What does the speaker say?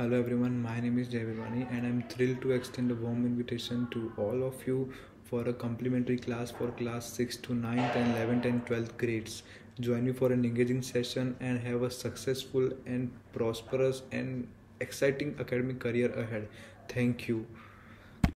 Hello everyone, my name is Jai Virwani and I'm thrilled to extend a warm invitation to all of you for a complimentary class for class 6 to 9th and 11th and 12th grades. Join me for an engaging session and have a successful and prosperous and exciting academic career ahead. Thank you.